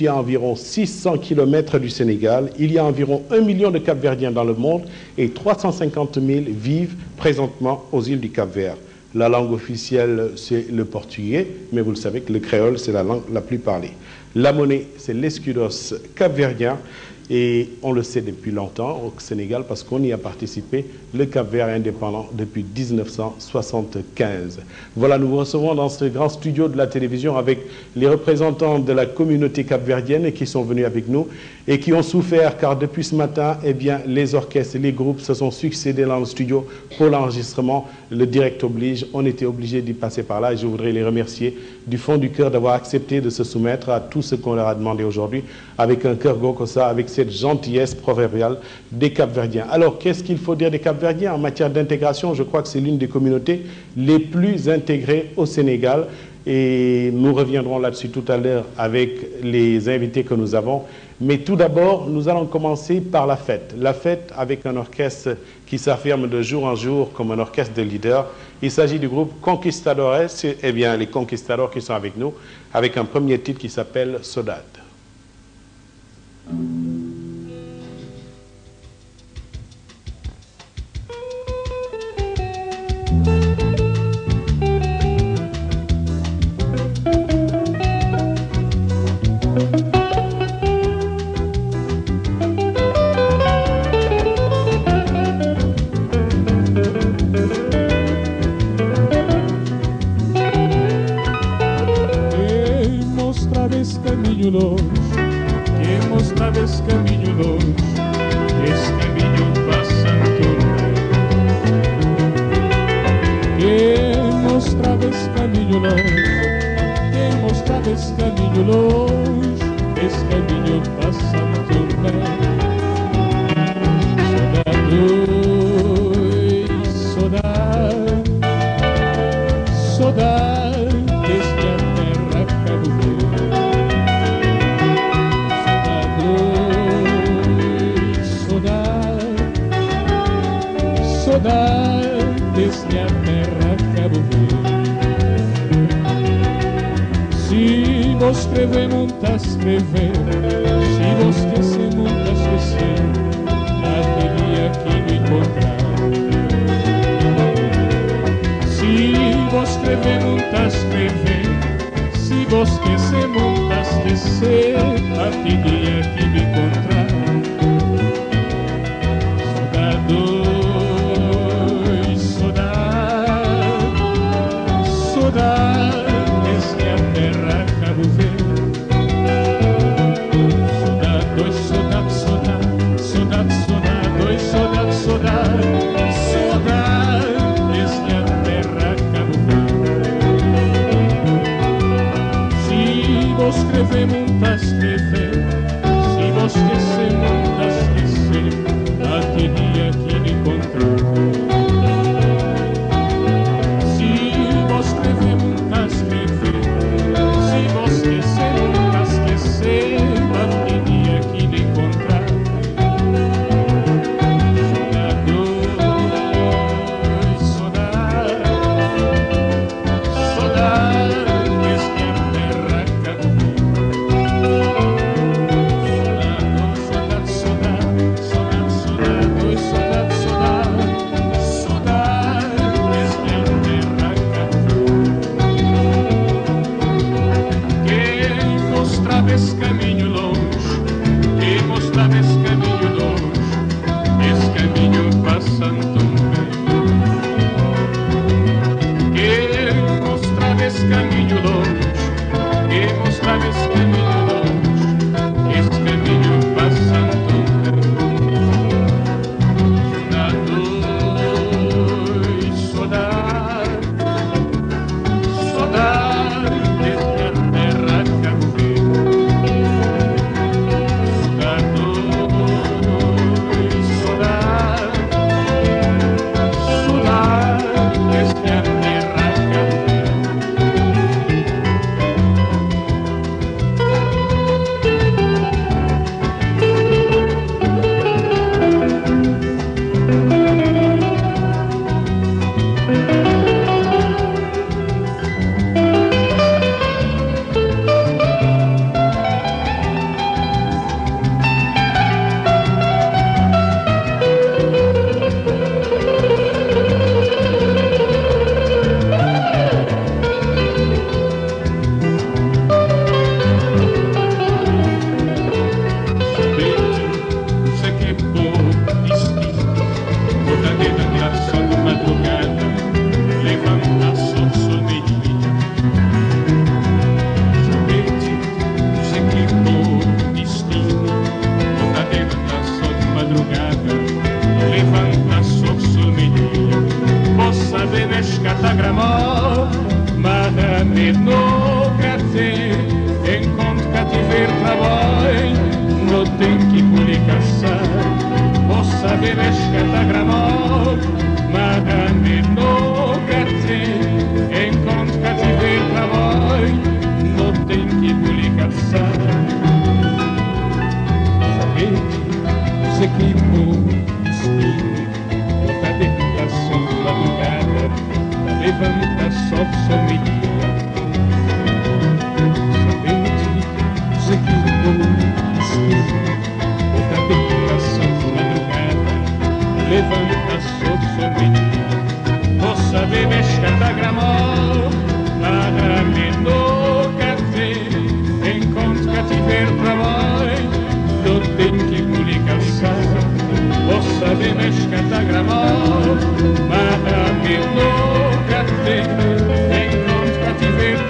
situé à environ 600 km du Sénégal. Il y a environ 1 million de Cap-Verdiens dans le monde et 350 000 vivent présentement aux îles du Cap-Vert. La langue officielle, c'est le portugais, mais vous le savez que le créole, c'est la langue la plus parlée. La monnaie, c'est l'escudos capverdien. Et on le sait depuis longtemps au Sénégal parce qu'on y a participé, le Cap-Vert indépendant depuis 1975. Voilà, nous vous recevons dans ce grand studio de la télévision avec les représentants de la communauté capverdienne qui sont venus avec nous et qui ont souffert car depuis ce matin, eh bien, les orchestres et les groupes se sont succédés dans le studio pour l'enregistrement. Le direct oblige, on était obligé d'y passer par là et je voudrais les remercier du fond du cœur d'avoir accepté de se soumettre à tout ce qu'on leur a demandé aujourd'hui avec un cœur ça, avec cette gentillesse proverbiale des Capverdiens. Alors, qu'est-ce qu'il faut dire des Capverdiens en matière d'intégration? Je crois que c'est l'une des communautés les plus intégrées au Sénégal. Et nous reviendrons là-dessus tout à l'heure avec les invités que nous avons. Mais tout d'abord, nous allons commencer par la fête. La fête avec un orchestre qui s'affirme de jour en jour comme un orchestre de leaders. Il s'agit du groupe Conquistadores, eh bien les Conquistadors qui sont avec nous, avec un premier titre qui s'appelle Sodade.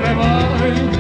Trabalho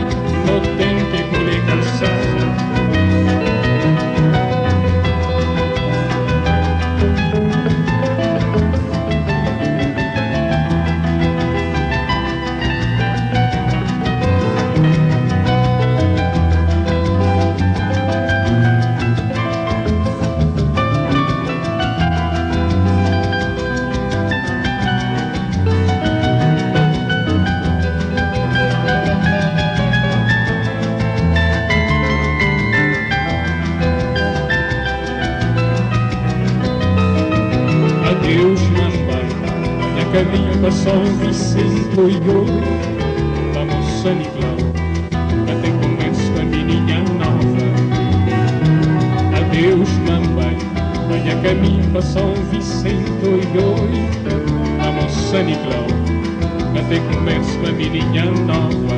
São Vicente y vamos a Até Ya tengo puesto a nova. Adeus, mamãe. Venha caminho para São Vicente e oi, vamos a Até Já tem começo a nova.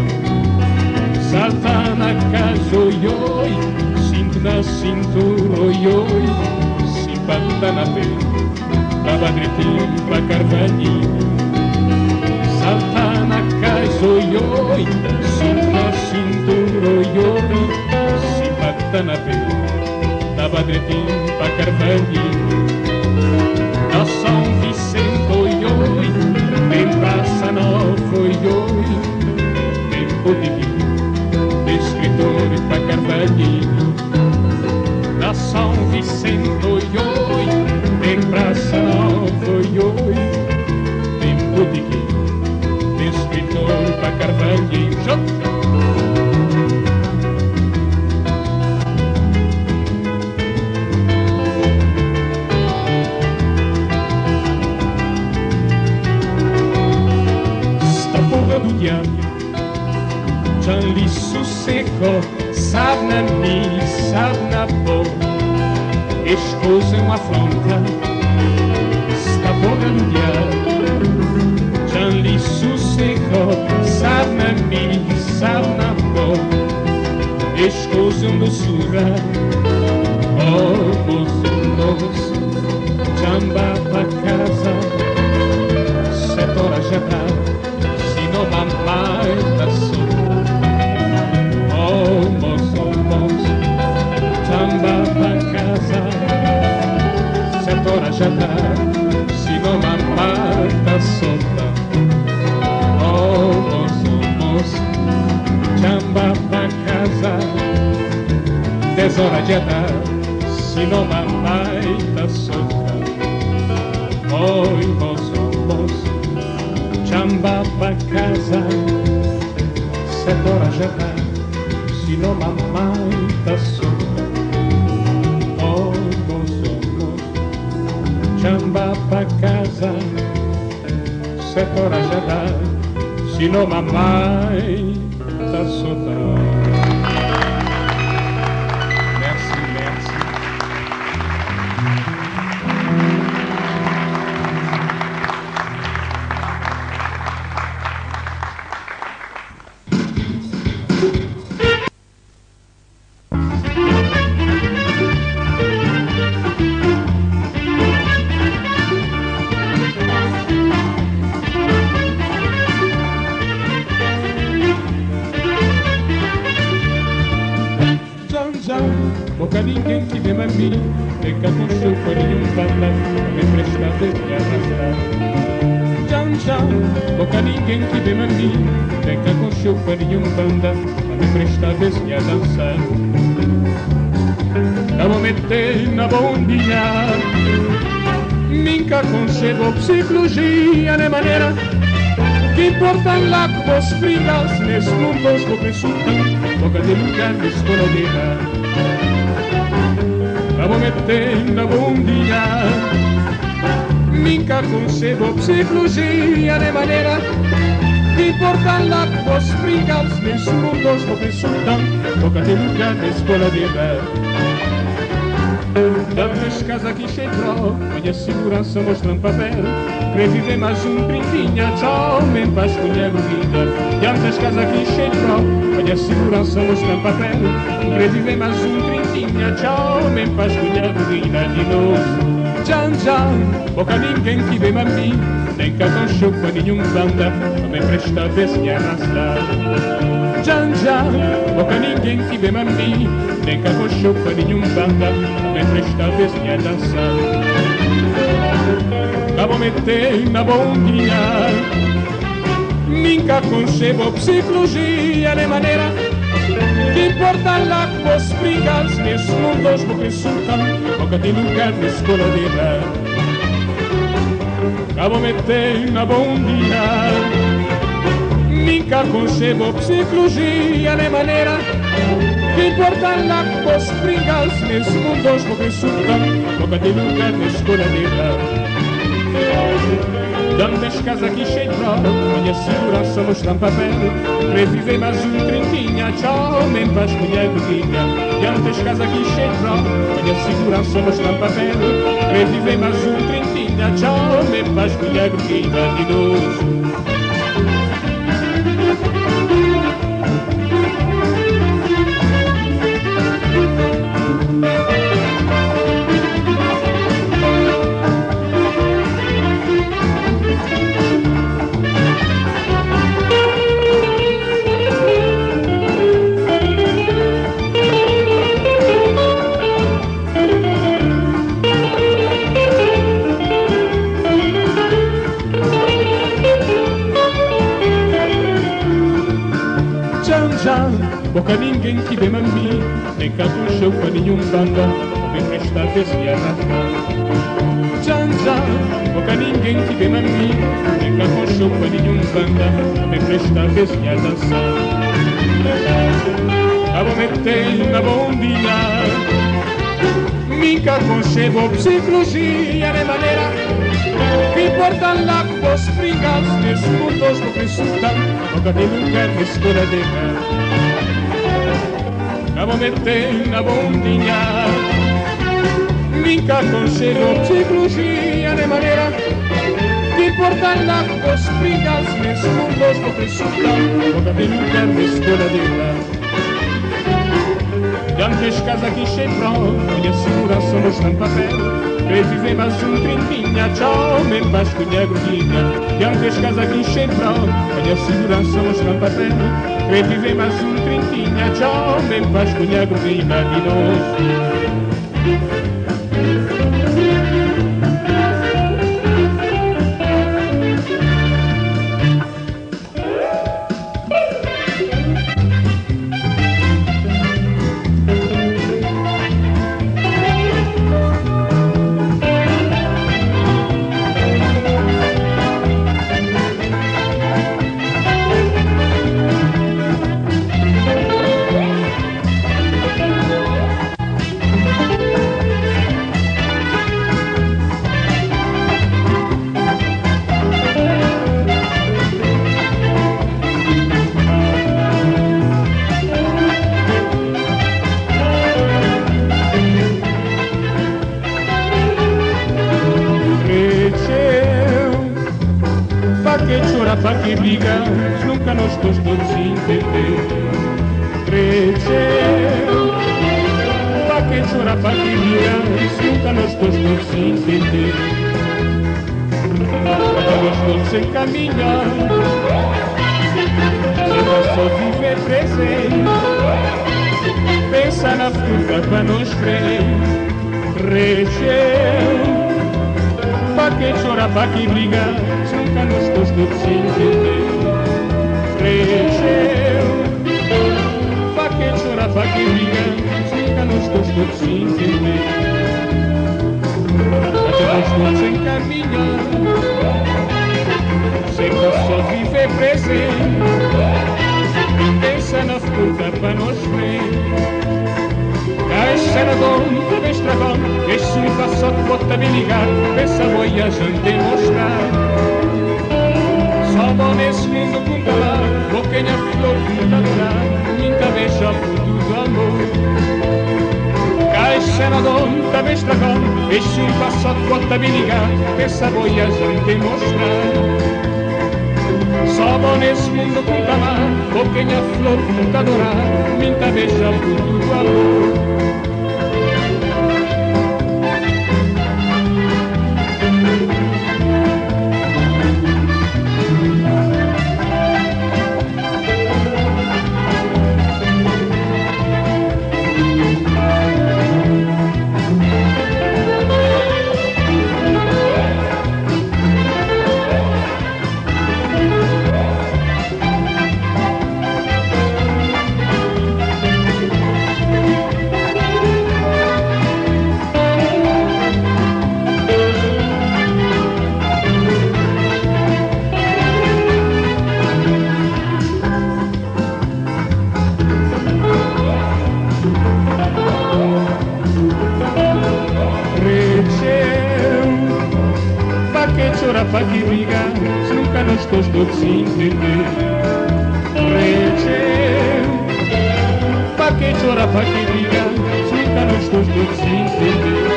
Salta na casa, oi, oi, cinto na cintura, oi, oi, se pata na pele, Para direitinho para carvalhinho. Satana cai soyoi, su cinturo yoi, si patana pe, da padre tim pa carvani, da sal se não ražada, sinoma majta sutra. caminhar. Nunca concebo psicologia de maneira que importan lágrimas frias, nes mundos que resultan boca de lugar desconocida. Vamos metendo a bom dia. Nunca concebo psicologia de maneira que importan lágrimas frias, nes mundos que resultan boca de lugar desconocida. Damos casa aqui cheio Olha a segurança mostrando papel Querer viver mais um trintinha Tchau, mesmo para escolher a vida Damos casa aqui cheio Olha a segurança mostrando papel Querer viver mais um trintinha Tchau, mesmo para escolher a vida De novo Tchan, tchan, boca ninguém que vem a mim nem cantam chupa nenhum banda, também presta a ver é arrastar. Janja, boca ninguém que vê mim. nem cantam chupa nenhum banda, também presta a ver se é arrasta. Cabo meter na bombinha, minca concebo psicologia de maneira que importa lá com as brigas, nesses mundos porque sou tão, boca de lugar na escola de lá na bondinha Nunca concebo psicologia de maneira que importa lá que vos brigas Nesse mundo os vos resultam Boca de lugar na escoladeira Dantes casa aqui cheio de prova Minha segurança mostrando papel. Reviver mais um trinquinha Tchau, mesmo para escolher a bebida Dantes casa aqui cheio de prova Minha segurança mostrando papel. Reviver mais um minha tchau me faz colher grida de doce Boca ninguém que vê mim, nem caducha o paninho danda, vem prestar desviada. Janja, boca ninguém que vê mim, nem caducha o paninho danda, vem prestar desviada. A metei na bombinha, minha conchego psicologia de maneira que lá com os escudos no que insultan, boca de lugar, escura é de mar a acabo meter na bondinha. Nunca consigo cheiro de maneira que importar las cospigas, mis mundos no resultan, porque brinca mi escola de lá. Já antes fez casa aqui cheio e a segurança no chão papel. Queres viver mais um trintinha, tchau, meu vasco de gordinha. Já antes fez casa aqui cheio e a segurança no chão papel. Queres viver mais um trintinha. minha tchau, me faz com negro e maminos. se la donta més de com, i si quan et pot que sa boia ja en té mostrat. Szabon és mundo puntama, kokenya flor puntadora, mint a veja el puntú amor. pra que brigar se nunca nos gostou de se entender? Leite, pra que chorar, pra que brigar se nunca nos gostou de se entender?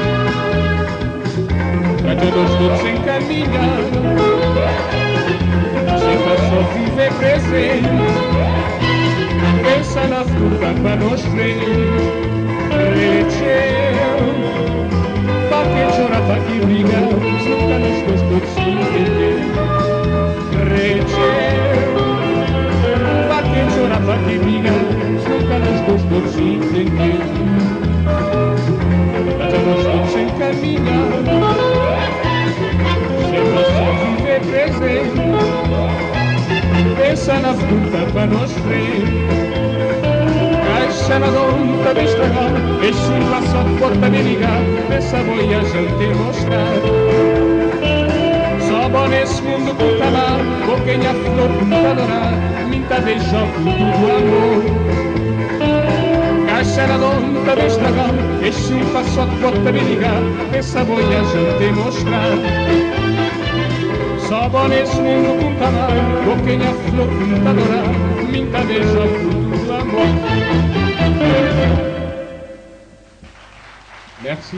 Pra que nós todos sem caminhar, sempre só viver presente, Pensa na fruta pra nós ver. Leite, Caixa na donta de estragar E xurra só porta de ligar essa voyage te mostrar. Só nesse mundo que mal Com quem a flor tá adorar Minta de jovem amor. Caixa na donta do estragão Deixa um passo à me ligar Essa voyage te mostrar. Só nesse mundo que mal Com quem a flor tá adorar Minta de jovem amor. Merci.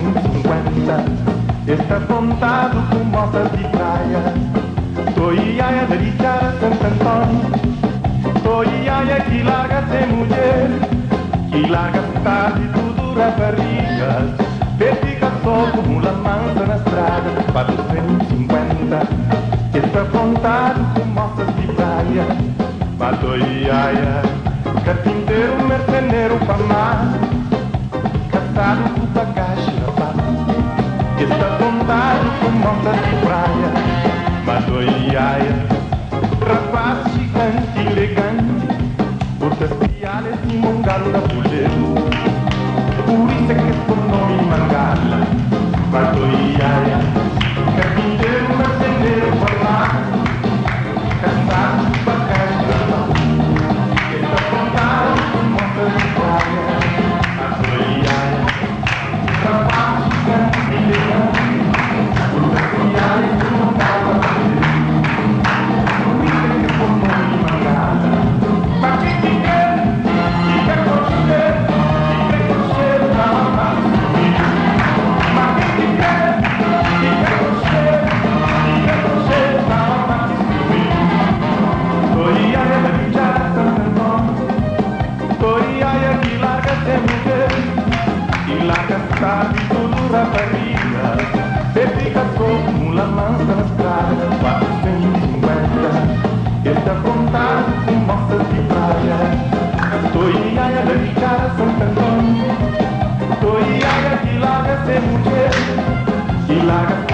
150 Está apontado com botas de praia. Tô iaia de Lichara, Santo Antônio Tô iaia é que larga sem mulher. Que larga-se tarde tudo raparigas Perdiga só como uma mansa na estrada. 450 Está apontado com botas de praia. Mas tô iaia é. Carpinteiro, merceneiro, famar Casado com bagagem Está contado com motas de praia Batoiaia Rapaz gigante, elegante Portas piales e mongalo na puleiro Por isso é que é por nome mangala. Batoiaia tá de tolura varrida Sempre cascou uma lança na estrada 450 Está contado com moças de praia. Toi iaia da a Santo Antônio. Toi iaia de larga ser mulher. De mulher.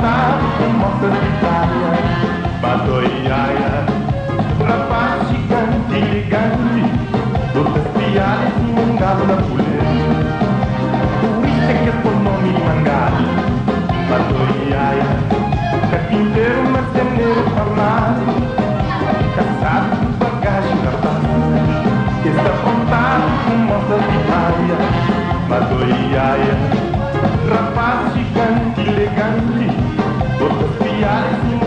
Contado com moças de praia Rapaz gigante, elegante Lutas piadas e isso é que é por nome mangalo Badoiaia Carpinteiro, marceneiro, com bagagem na pá Está contado com moças de praia Rapaz gigante, e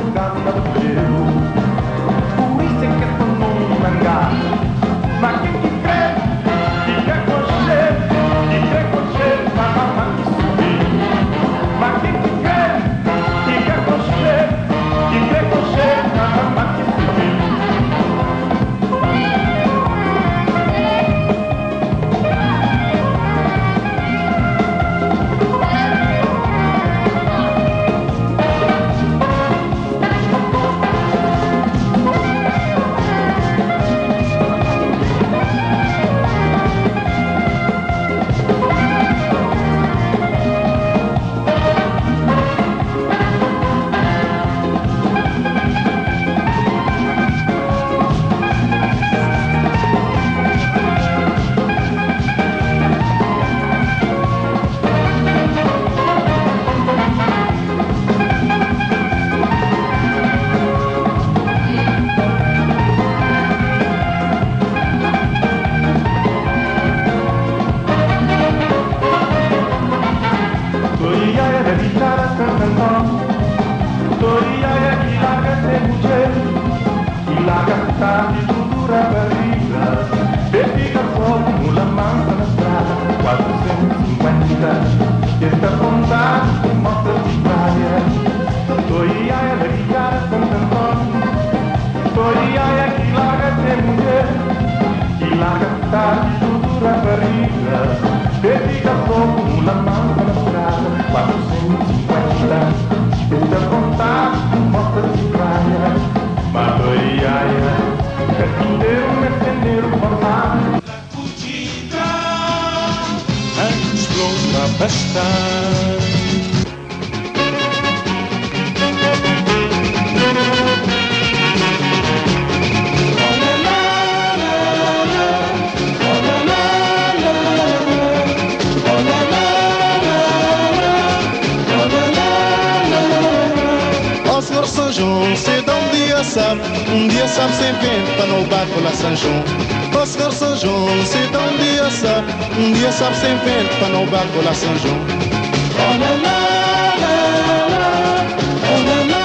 Senhor São João, se dá um dia sabe, um dia sabe sem inventa no barco lá São João. Ó Senhor São João, se dá um dia sabe, um dia sabe se inventa no barco lá São João. Oh, la, la, la, la, oh, la, la.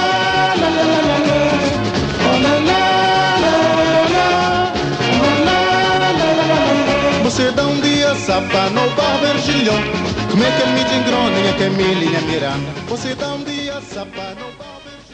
Você dá um dia sapa no bar Vergilhão Como é que a minha engronha, que a minha Miranda Você dá um dia sapa no bar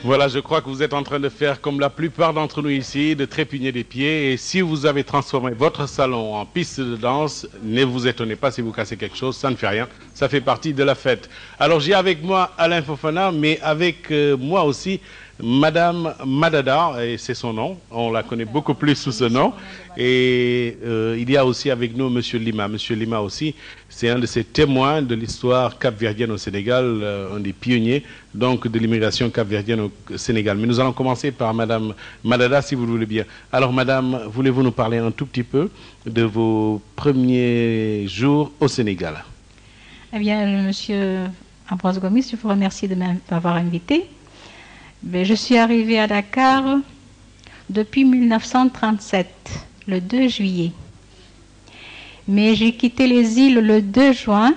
Voilà, je crois que vous êtes en train de faire comme la plupart d'entre nous ici, de trépigner des pieds. Et si vous avez transformé votre salon en piste de danse, ne vous étonnez pas si vous cassez quelque chose, ça ne fait rien. Ça fait partie de la fête. Alors j'ai avec moi Alain Fofana, mais avec euh, moi aussi Madame Madada, et c'est son nom. On la connaît beaucoup plus sous ce nom. Et euh, il y a aussi avec nous Monsieur Lima. Monsieur Lima aussi, c'est un de ces témoins de l'histoire capverdienne au Sénégal, euh, un des pionniers donc de l'immigration capverdienne au Sénégal. Mais nous allons commencer par Madame Madada, si vous le voulez bien. Alors Madame, voulez-vous nous parler un tout petit peu de vos premiers jours au Sénégal? Eh bien, Monsieur Ambroise Gomis, je vous remercie de m'avoir invité. Mais je suis arrivée à Dakar depuis 1937, le 2 juillet. Mais j'ai quitté les îles le 2 juin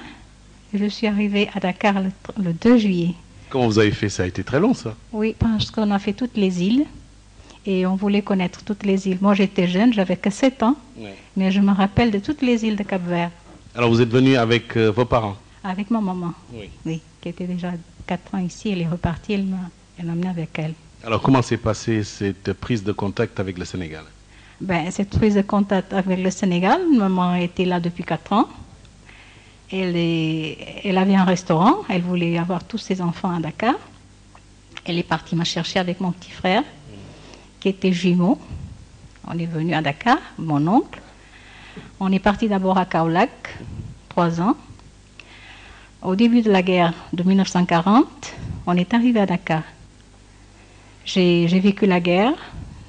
et je suis arrivée à Dakar le, le 2 juillet. Comment vous avez fait? Ça a été très long, ça Oui, parce qu'on a fait toutes les îles et on voulait connaître toutes les îles. Moi, j'étais jeune, j'avais que 7 ans, mais je me rappelle de toutes les îles de Cap-Vert Alors vous êtes venu avec euh, vos parents? Avec ma maman, Oui. oui, qui était déjà 4 ans ici. Elle est repartie, elle m'a elle m'a emmenée avec elle. Alors comment s'est passée cette prise de contact avec le Sénégal? Ben, cette prise de contact avec le Sénégal, maman était là depuis 4 ans. Elle, est- elle avait un restaurant, elle voulait avoir tous ses enfants à Dakar. Elle est partie me chercher avec mon petit frère, qui était jumeau. On est venu à Dakar, mon oncle. On est parti d'abord à Kaolack, 3 ans. Au début de la guerre de 1940, on est arrivé à Dakar. J'ai vécu la guerre.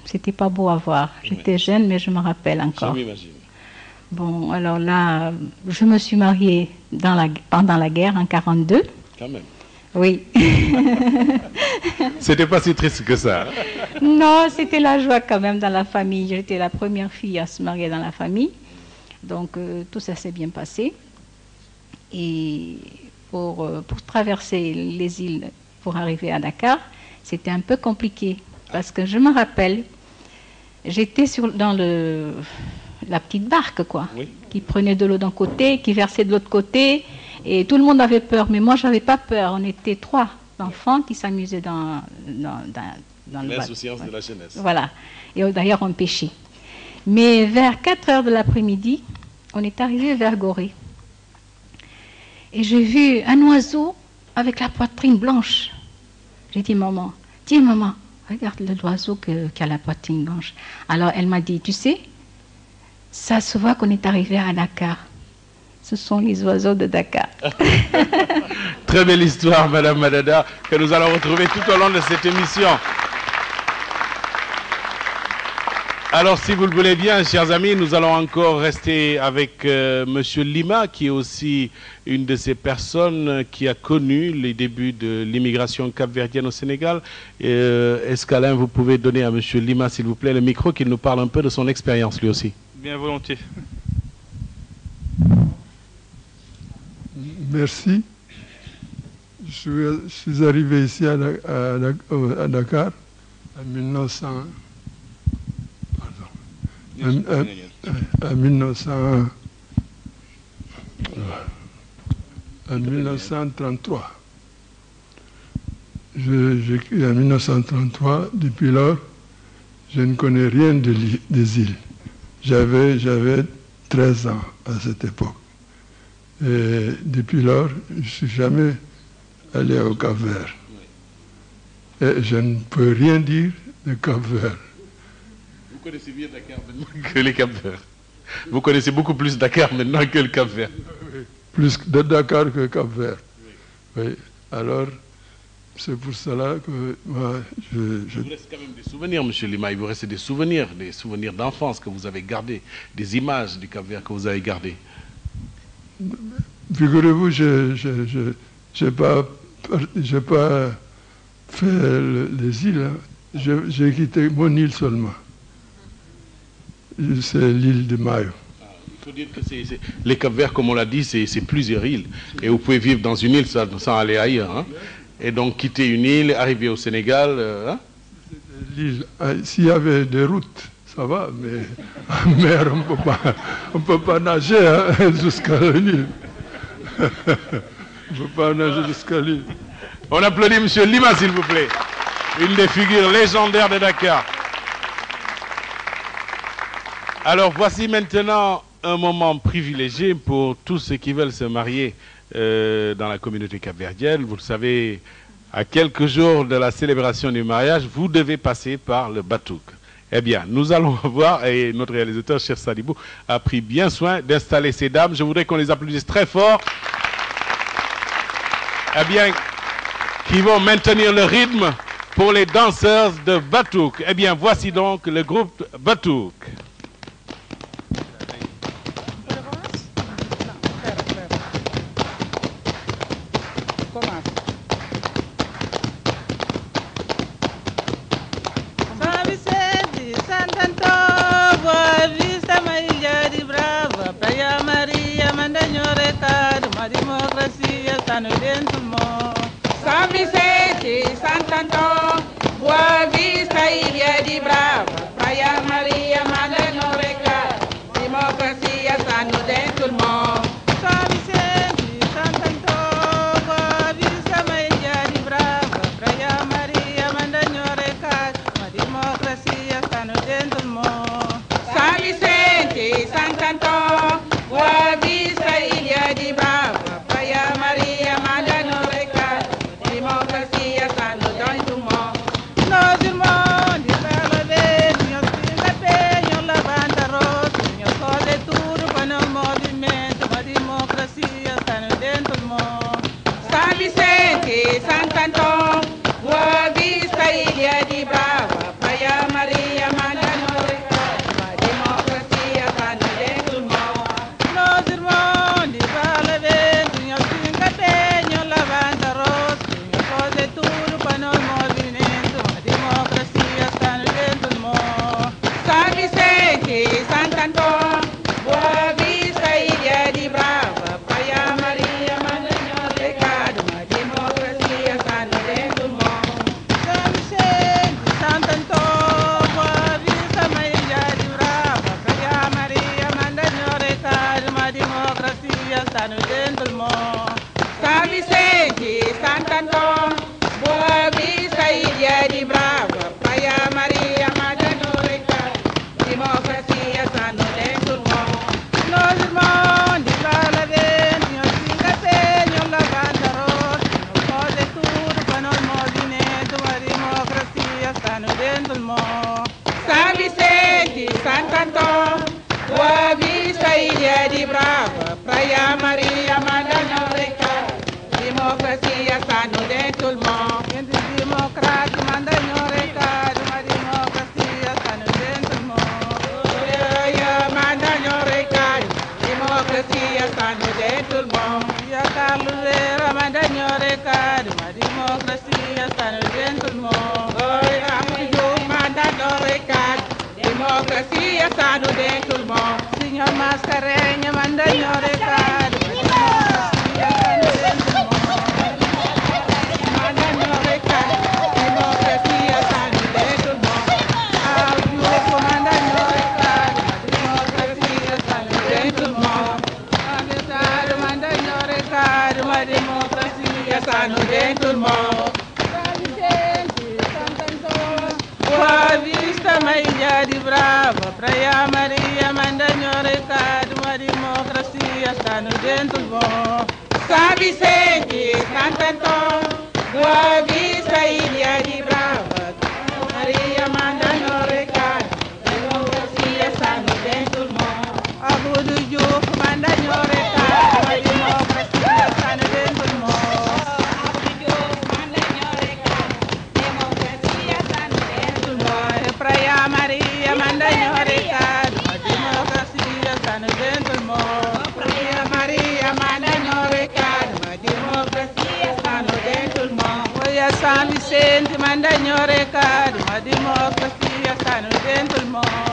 C'était pas beau à voir. J'étais jeune, mais je me rappelle encore. m'imagine. Bon, alors là, je me suis mariée dans la, pendant la guerre en 42. Quand même. Oui. C'était pas si triste que ça. hein? Non, c'était la joie quand même dans la famille. J'étais la première fille à se marier dans la famille. Donc euh, tout ça s'est bien passé. Et pour, euh, pour traverser les îles pour arriver à Dakar, c'était un peu compliqué. Parce que je me rappelle, j'étais sur, dans le, la petite barque, quoi, Oui. qui prenait de l'eau d'un côté, qui versait de l'autre côté. Et tout le monde avait peur, mais moi, j'avais pas peur. On était trois enfants qui s'amusaient dans, dans, dans, de la jeunesse. Voilà. Et d'ailleurs, on pêchait. Mais vers 4 heures de l'après-midi, on est arrivé vers Gorée. Et j'ai vu un oiseau avec la poitrine blanche. J'ai dit, maman, tiens, maman, regarde l'oiseau qui a la poitrine blanche. Alors, elle m'a dit, tu sais, ça se voit qu'on est arrivé à Dakar. Ce sont les oiseaux de Dakar. Très belle histoire, Madame Madada, que nous allons retrouver tout au long de cette émission. Alors, si vous le voulez bien, chers amis, nous allons encore rester avec euh, Monsieur Lima, qui est aussi une de ces personnes qui a connu les débuts de l'immigration capverdienne au Sénégal. Euh, Est-ce qu'Alain, vous pouvez donner à Monsieur Lima, s'il vous plaît, le micro, qu'il nous parle un peu de son expérience lui aussi? Bien volontiers. Merci. Je suis, arrivé ici à, à Dakar en 1900. En- en- en 1900 en 1933. Je- J'ai en 1933. Depuis lors, je ne connais rien des îles. J'avais j'avais 13 ans à cette époque. Et depuis lors, je ne suis jamais allé au Cap Vert. Et je ne peux rien dire de Cap Vert. Vous connaissez bien Dakar maintenant que les Cap Vert. Vous connaissez beaucoup plus Dakar maintenant que le Cap Vert. Plus de Dakar que Cap Vert. Oui. Alors, c'est pour cela que moi, je. Il vous reste quand même des souvenirs, M. Lima. Il vous reste des souvenirs, des souvenirs d'enfance que vous avez gardés, des images du Cap Vert que vous avez gardées. Figurez-vous, je n'ai pas, pas fait les îles. Hein. J'ai quitté mon île seulement c'est l'île de Mayo. Ah, il faut dire que les Cap Verts, comme on l'a dit, c'est plusieurs îles. Et vous pouvez vivre dans une île sans, aller ailleurs. Hein. Et donc quitter une île, arriver au Sénégal. Euh, hein. euh, s'il y avait des routes, ça va, mais en mer, on ne peut pas nager hein, jusqu'à l'île. on ne peut pas nager jusqu'à l'île. On applaudit M. Lima, s'il vous plaît. Une des figures légendaires de Dakar. Alors voici maintenant un moment privilégié pour tous ceux qui veulent se marier euh, dans la communauté capverdienne. Vous le savez, à quelques jours de la célébration du mariage, vous devez passer par le Batouk. Eh bien, nous allons voir, et notre réalisateur, cher Sadibou, a pris bien soin d'installer ces dames. Je voudrais qu'on les applaudisse très fort. Eh bien, qui vont maintenir le rythme pour les danseuses de Batouk. Eh bien, voici donc le groupe Batouk. bien, tout le monde.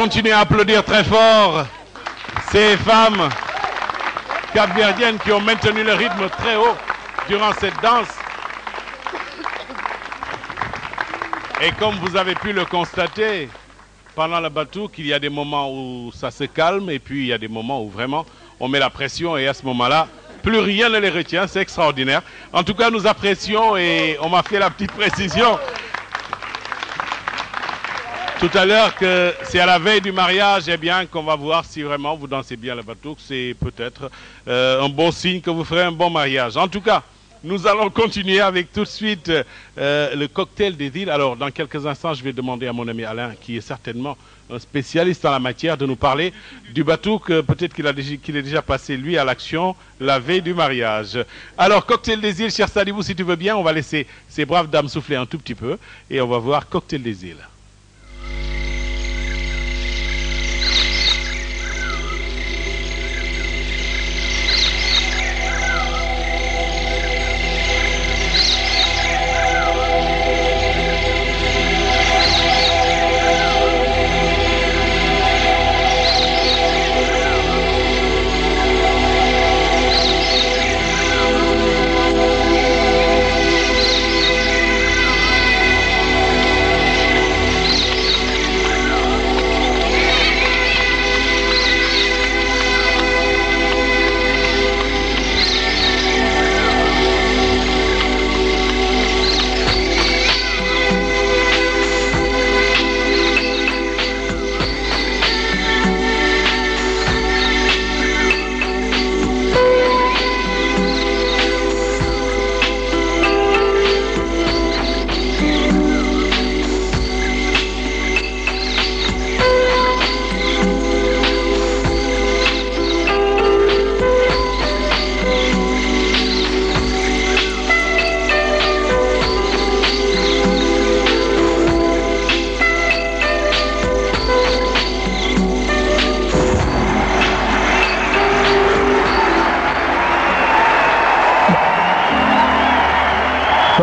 continuer à applaudir très fort ces femmes capverdiennes qui ont maintenu le rythme très haut durant cette danse. Et comme vous avez pu le constater pendant la batou, qu'il y a des moments où ça se calme et puis il y a des moments où vraiment on met la pression et à ce moment-là, plus rien ne les retient, c'est extraordinaire. En tout cas, nous apprécions et on m'a fait la petite précision tout à l'heure que c'est à la veille du mariage, eh bien, qu'on va voir si vraiment vous dansez bien la batouk. C'est peut-être euh, un bon signe que vous ferez un bon mariage. En tout cas, nous allons continuer avec tout de suite euh, le cocktail des îles. Alors, dans quelques instants, je vais demander à mon ami Alain, qui est certainement un spécialiste en la matière, de nous parler du batouk. peut-être qu'il est déjà passé, lui, à l'action la veille du mariage. Alors, cocktail des îles, cher Sadibou, si tu veux bien, on va laisser ces braves dames souffler un tout petit peu et on va voir cocktail des îles.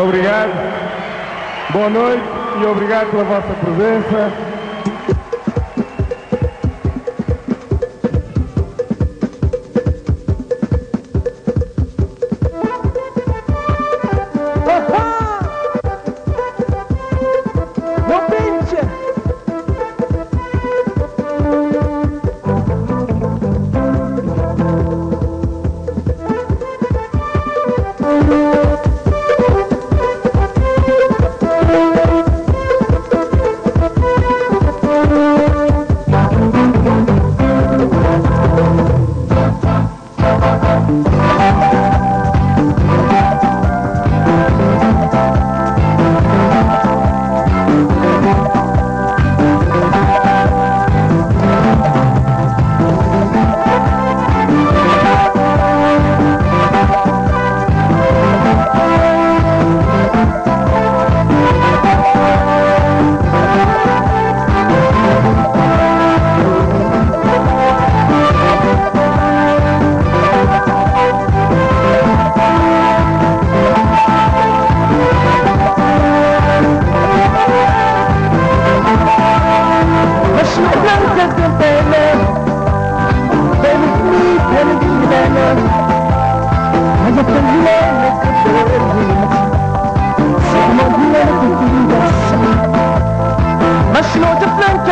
Obrigado. Boa noite e obrigado pela vossa presença.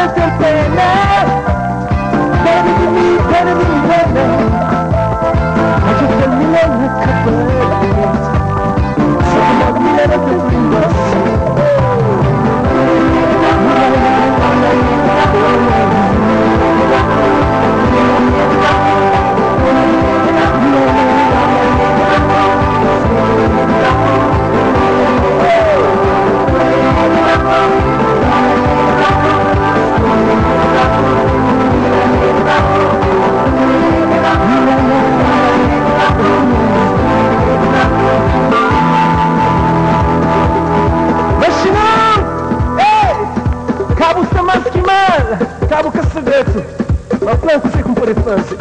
hace pena segredo, ma pensi che con quelle frasi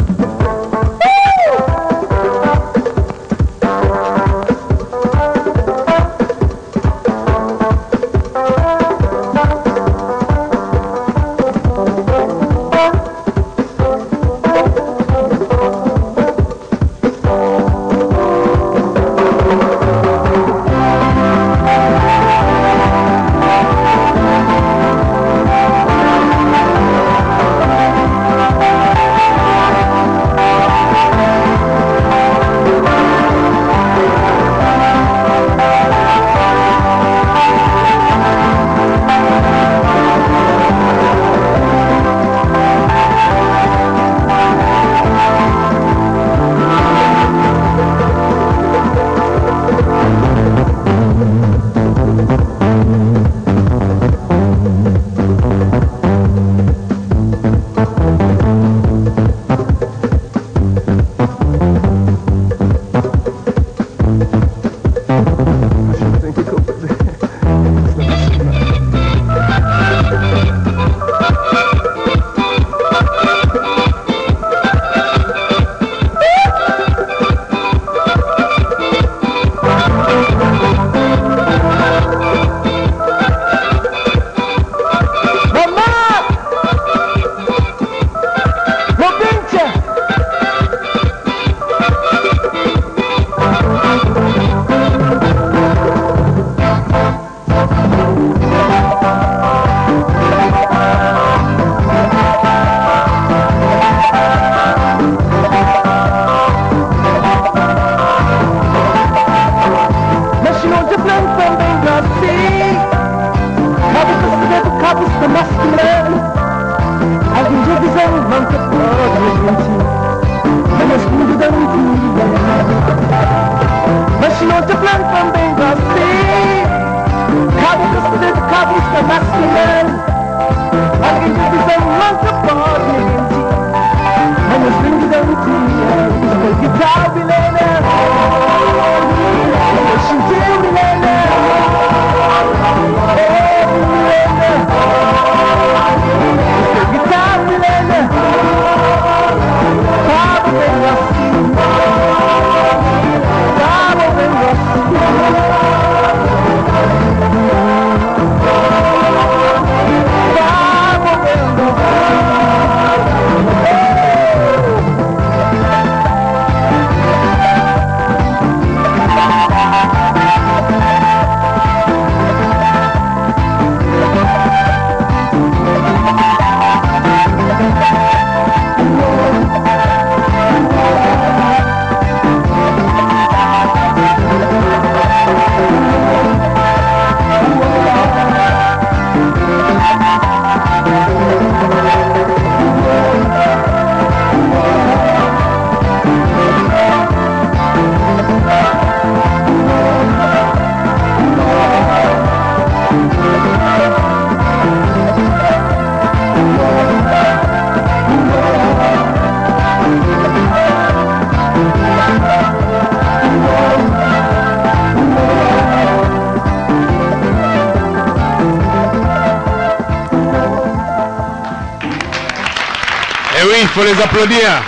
l'applaudir.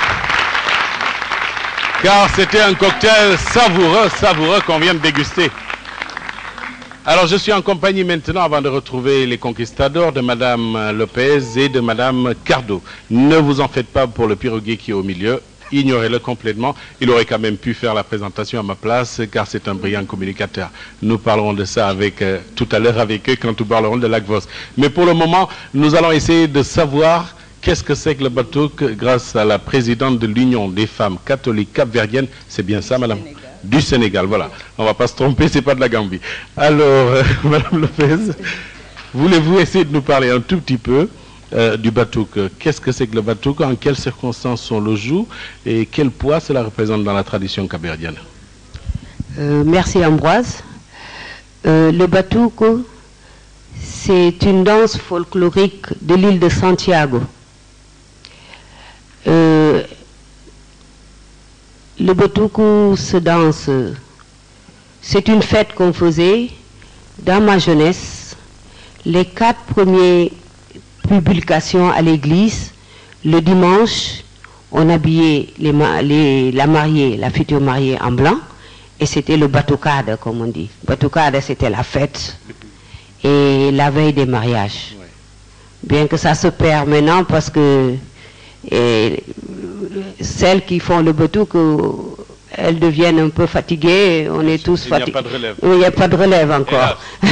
Car c'était un cocktail savoureux, savoureux qu'on vient de déguster. Alors je suis en compagnie maintenant, avant de retrouver les conquistadors, de Madame Lopez et de Madame Cardo. Ne vous en faites pas pour le pirogué qui est au milieu, ignorez-le complètement. Il aurait quand même pu faire la présentation à ma place, car c'est un brillant communicateur. Nous parlerons de ça avec, euh, tout à l'heure avec eux quand nous parlerons de l'ACVOS. Mais pour le moment, nous allons essayer de savoir qu'est-ce que c'est que le batouk grâce à la présidente de l'Union des femmes catholiques capverdiennes? C'est bien ça, madame? Du Sénégal, voilà. On ne va pas se tromper, c'est pas de la Gambie. Alors, euh, madame Lopez, voulez-vous essayer de nous parler un tout petit peu euh, du batouk. Qu'est-ce que c'est que le batouk En quelles circonstances on le joue Et quel poids cela représente dans la tradition capverdienne? Euh, merci Ambroise. Euh, le batouk, c'est une danse folklorique de l'île de Santiago. Euh, le batouk se danse, c'est une fête qu'on faisait dans ma jeunesse. Les quatre premiers publications à l'église, le dimanche, on habillait les ma- les- la mariée, la future mariée en blanc, et c'était le batucade, comme on dit. Batucade, c'était la fête, et la veille des mariages. Bien que ça se perd maintenant parce que et, celles qui font le euh, elles deviennent un peu fatiguées, on est tous Il n'y a fatigués. pas de relève. Oui, Il n'y a pas de relève encore.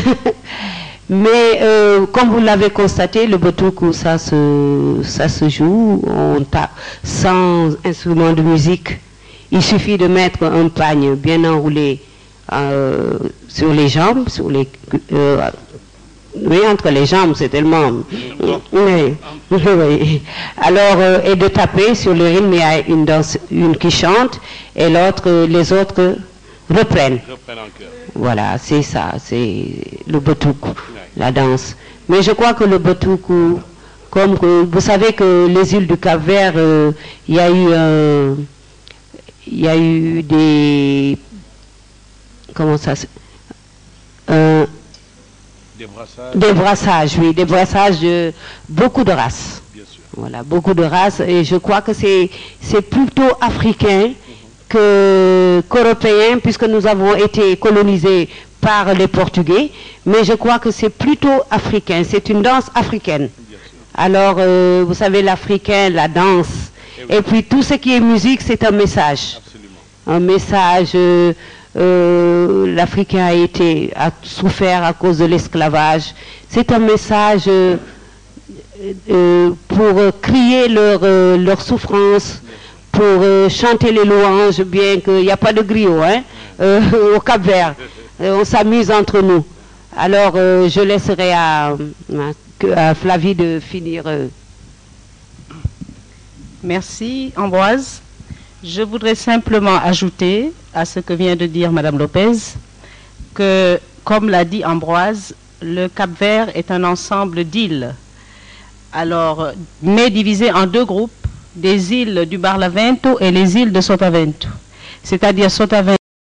Mais euh, comme vous l'avez constaté, le batouk, ça se, ça se joue on tape sans instrument de musique. Il suffit de mettre un pagne bien enroulé euh, sur les jambes, sur les, euh, oui, entre les jambes, c'est tellement... Oui, oui. Alors, euh, et de taper sur le rythme, il y a une, danse, une qui chante et l'autre, euh, les autres reprennent. Reprennent en cœur. Voilà, c'est ça, c'est le botouk, la danse. Mais je crois que le botouk, comme que, vous savez que les îles du Cap-Vert, euh, il y a eu un- il y a eu des comment ça se- un- Des brassages, des brassages, oui, des brassages de beaucoup de races. bien sûr. Voilà, beaucoup de races. Et je crois que c'est plutôt africain que qu'européen, puisque nous avons été colonisés par les Portugais. Mais je crois que c'est plutôt africain. C'est une danse africaine. Alors, euh, vous savez, l'africain, la danse. Et puis tout ce qui est musique, c'est un message Absolument. un message. euh, euh, L'Africain a été a souffert à cause de l'esclavage. C'est un message euh, euh, pour crier leur, leur souffrance, pour chanter les louanges, bien qu'il n'y a pas de griot hein, au Cap Vert. On s'amuse entre nous. Alors je laisserai à, Flavie de finir. Merci Ambroise. Je voudrais simplement ajouter à ce que vient de dire Madame Lopez que, comme l'a dit Ambroise, le Cap-Vert est un ensemble d'îles. Alors, mais divisé en deux groupes, des îles du Barlavento et les îles de Sotavento. C'est-à-dire Sotavento